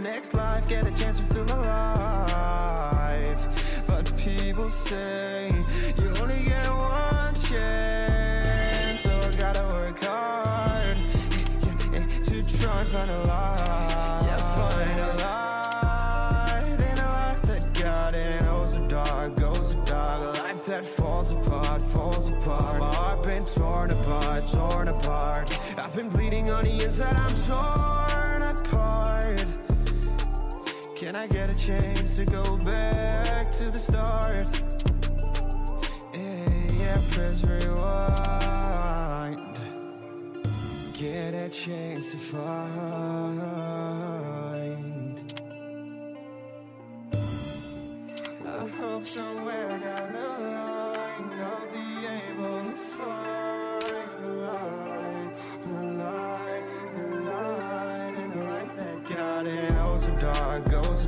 next life, get a chance to feel alive But people say, you only get one chance. So I gotta work hard to try and find a light. Yeah, find a light in a life that got it. Oh, so dark, oh, so dark. A life that falls apart, falls apart. My heart been torn apart, torn apart. I've been bleeding on the inside, I'm torn Can I get a chance to go back to the start? Yeah, yeah, press rewind. Get a chance to find. I hope somewhere down the line I'll be able to find the light, the light, the light in a life that got it oh so dark, oh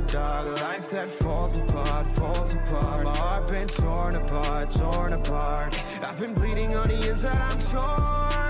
that falls apart, falls apart. My heart been torn apart, torn apart. I've been bleeding on the inside, I'm torn